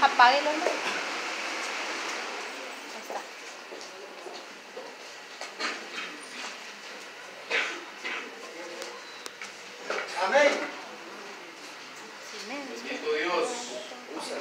Apague los Amén. Dios, usa